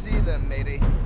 see them, matey.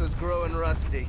Was growing rusty.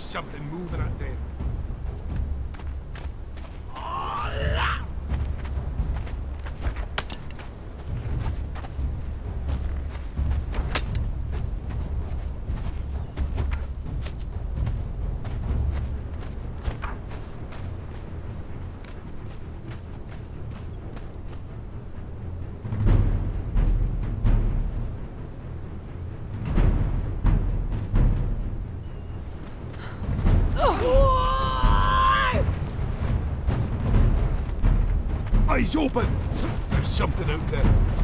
Something moving out there. Eyes open! There's something out there.